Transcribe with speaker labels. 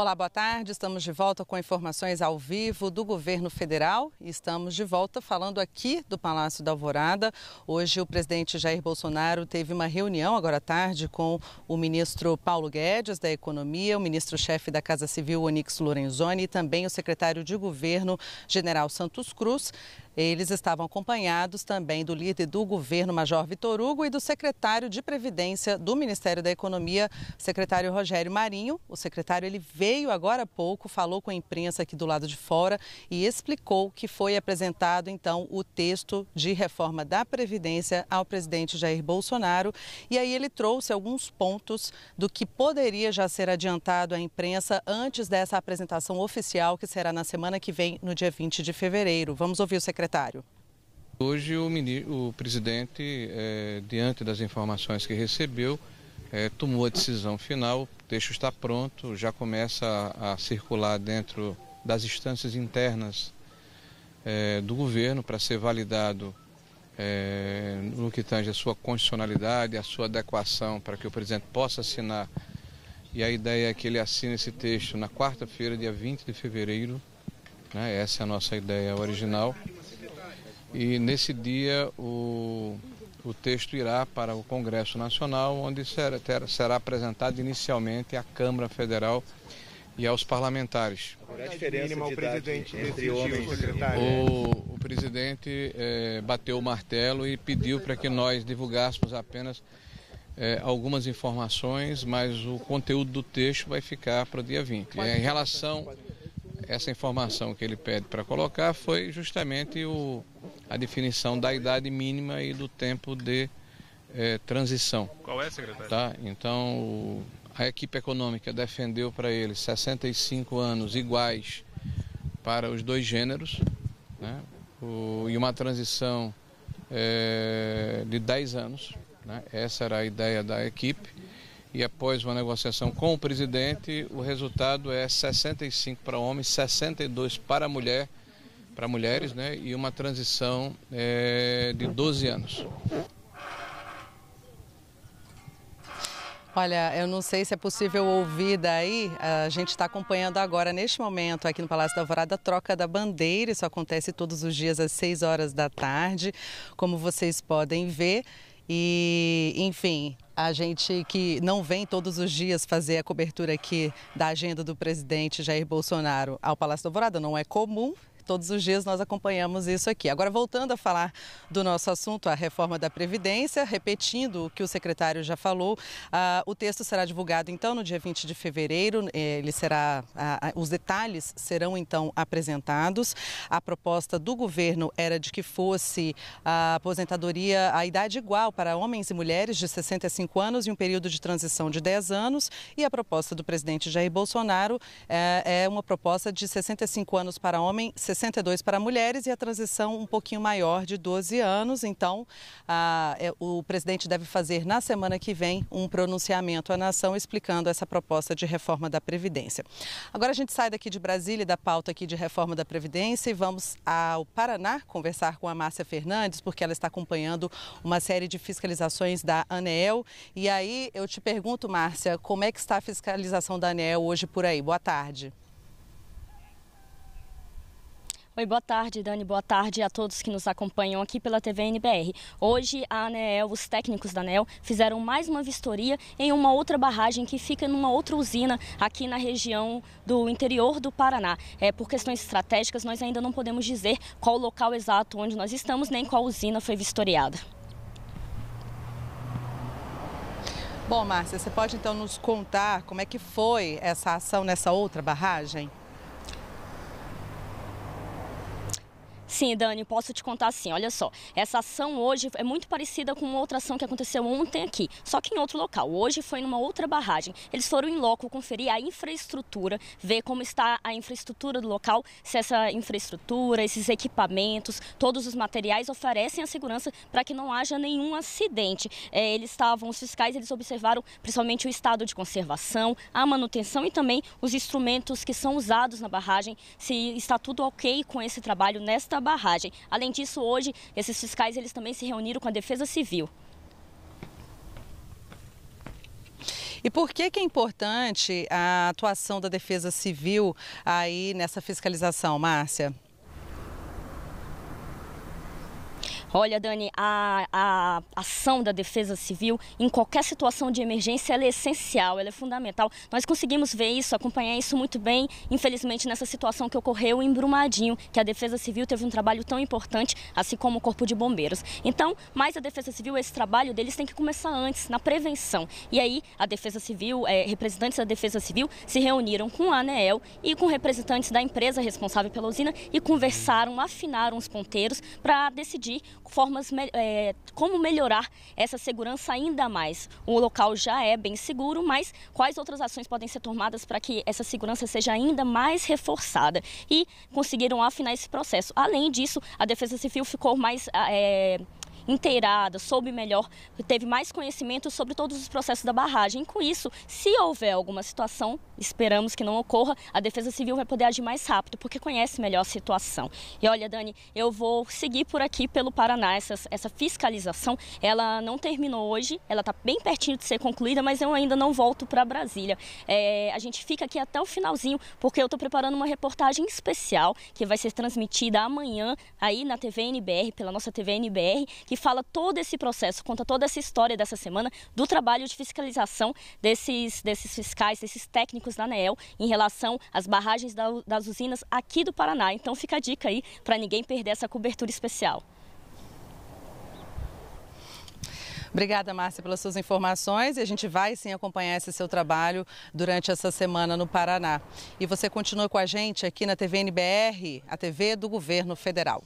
Speaker 1: Olá, boa tarde. Estamos de volta com informações ao vivo do governo federal estamos de volta falando aqui do Palácio da Alvorada. Hoje o presidente Jair Bolsonaro teve uma reunião agora à tarde com o ministro Paulo Guedes da Economia, o ministro-chefe da Casa Civil Onix Lorenzoni e também o secretário de governo General Santos Cruz. Eles estavam acompanhados também do líder do governo, Major Vitor Hugo, e do secretário de Previdência do Ministério da Economia, secretário Rogério Marinho. O secretário ele veio agora há pouco, falou com a imprensa aqui do lado de fora e explicou que foi apresentado então o texto de reforma da Previdência ao presidente Jair Bolsonaro. E aí ele trouxe alguns pontos do que poderia já ser adiantado à imprensa antes dessa apresentação oficial que será na semana que vem, no dia 20 de fevereiro. Vamos ouvir o secretário secretário?
Speaker 2: Hoje o, o presidente, é, diante das informações que recebeu, é, tomou a decisão final, o texto está pronto, já começa a, a circular dentro das instâncias internas é, do governo para ser validado é, no que tange a sua constitucionalidade, a sua adequação para que o presidente possa assinar. E a ideia é que ele assine esse texto na quarta-feira, dia 20 de fevereiro. Né? Essa é a nossa ideia original. E nesse dia o, o texto irá para o Congresso Nacional, onde será, será apresentado inicialmente à Câmara Federal e aos parlamentares.
Speaker 3: Qual é a diferença de presidente entre
Speaker 2: homens o, o presidente é, bateu o martelo e pediu para que nós divulgássemos apenas é, algumas informações, mas o conteúdo do texto vai ficar para o dia 20. É, em relação essa informação que ele pede para colocar foi justamente o, a definição da idade mínima e do tempo de é, transição.
Speaker 3: Qual é, secretário?
Speaker 2: Tá? Então, o, a equipe econômica defendeu para ele 65 anos iguais para os dois gêneros né? o, e uma transição é, de 10 anos. Né? Essa era a ideia da equipe e após uma negociação com o presidente, o resultado é 65 para homens, 62 para mulher, para mulheres, né? E uma transição é, de 12 anos.
Speaker 1: Olha, eu não sei se é possível ouvir daí. A gente está acompanhando agora, neste momento, aqui no Palácio da Alvorada, a troca da bandeira. Isso acontece todos os dias às 6 horas da tarde, como vocês podem ver. E, enfim, a gente que não vem todos os dias fazer a cobertura aqui da agenda do presidente Jair Bolsonaro ao Palácio da Alvorada não é comum, todos os dias nós acompanhamos isso aqui. Agora, voltando a falar do nosso assunto, a reforma da Previdência, repetindo o que o secretário já falou, uh, o texto será divulgado então no dia 20 de fevereiro. Ele será, uh, os detalhes serão então apresentados. A proposta do governo era de que fosse a aposentadoria, a idade igual para homens e mulheres de 65 anos e um período de transição de 10 anos. E a proposta do presidente Jair Bolsonaro é, é uma proposta de 65 anos para homem, 62 para mulheres e a transição um pouquinho maior de 12 anos. Então, a, é, o presidente deve fazer na semana que vem um pronunciamento à nação explicando essa proposta de reforma da Previdência. Agora a gente sai daqui de Brasília, da pauta aqui de reforma da Previdência e vamos ao Paraná conversar com a Márcia Fernandes, porque ela está acompanhando uma série de fiscalizações da ANEEL. E aí eu te pergunto, Márcia, como é que está a fiscalização da ANEEL hoje por aí? Boa tarde.
Speaker 4: Oi, boa tarde, Dani. Boa tarde a todos que nos acompanham aqui pela TV NBR. Hoje, a ANEEL, os técnicos da ANEEL, fizeram mais uma vistoria em uma outra barragem que fica numa outra usina aqui na região do interior do Paraná. É, por questões estratégicas, nós ainda não podemos dizer qual o local exato onde nós estamos, nem qual usina foi vistoriada.
Speaker 1: Bom, Márcia, você pode então nos contar como é que foi essa ação nessa outra barragem?
Speaker 4: Sim, Dani, posso te contar assim, olha só, essa ação hoje é muito parecida com outra ação que aconteceu ontem aqui, só que em outro local. Hoje foi numa outra barragem. Eles foram em loco conferir a infraestrutura, ver como está a infraestrutura do local, se essa infraestrutura, esses equipamentos, todos os materiais oferecem a segurança para que não haja nenhum acidente. É, eles estavam, os fiscais, eles observaram principalmente o estado de conservação, a manutenção e também os instrumentos que são usados na barragem, se está tudo ok com esse trabalho nesta barragem. Além disso, hoje, esses fiscais eles também se reuniram com a Defesa Civil.
Speaker 1: E por que, que é importante a atuação da Defesa Civil aí nessa fiscalização, Márcia?
Speaker 4: Olha, Dani, a, a, ação da Defesa Civil em qualquer situação de emergência é essencial, ela é fundamental. Nós conseguimos ver isso, acompanhar isso muito bem, infelizmente, nessa situação que ocorreu em Brumadinho, que a Defesa Civil teve um trabalho tão importante, assim como o Corpo de Bombeiros. Então, mais a Defesa Civil, esse trabalho deles tem que começar antes, na prevenção. E aí, a Defesa Civil, é, representantes da Defesa Civil se reuniram com a ANEEL e com representantes da empresa responsável pela usina e conversaram, afinaram os ponteiros para decidir formas é, como melhorar essa segurança ainda mais. O local já é bem seguro, mas quais outras ações podem ser tomadas para que essa segurança seja ainda mais reforçada? E conseguiram afinar esse processo. Além disso, a Defesa Civil ficou mais é, inteirada, soube melhor, teve mais conhecimento sobre todos os processos da barragem. Com isso, se houver alguma situação, esperamos que não ocorra, a Defesa Civil vai poder agir mais rápido, porque conhece melhor a situação. E olha, Dani, eu vou seguir por aqui pelo Paraná. Essa, essa fiscalização, ela não terminou hoje, ela está bem pertinho de ser concluída, mas eu ainda não volto para Brasília. É, a gente fica aqui até o finalzinho, porque eu estou preparando uma reportagem especial que vai ser transmitida amanhã aí na TV NBR, pela nossa TV NBR, que fala todo esse processo, conta toda essa história dessa semana do trabalho de fiscalização desses, desses fiscais, desses técnicos da ANEEL em relação às barragens da, das usinas aqui do Paraná. Então fica a dica aí para ninguém perder essa cobertura especial.
Speaker 1: Obrigada, Márcia, pelas suas informações e a gente vai sim acompanhar esse seu trabalho durante essa semana no Paraná. E você continua com a gente aqui na TV NBR, a TV do Governo Federal.